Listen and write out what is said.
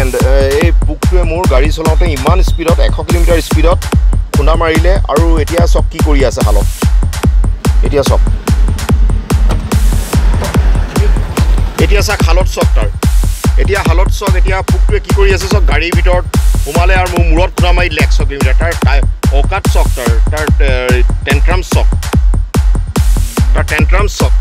And uh, এই পোকটোৱে মোৰ গাড়ী চলাওঁতে ইমান স্পীডত এশ কিলোমিটাৰ স্পীডত খুন্দা মাৰিলে আৰু এতিয়া চব কি কৰি আছে হালত? এতিয়া চব। এতিয়া চাওক হালত চক তাৰ। এতিয়া হালত চক এতিয়া পোকটোৱে কি কৰি আছে চক গাড়ীৰ ভিতৰত সোমালে আৰু মোৰ মূৰত খুন্দা মাৰিলে একশ কিলোমিটাৰ। তাৰ অকাত চক তাৰ তাৰ টেণ্ট্ৰাম চক। তাৰ টেণ্ট্ৰাম চক।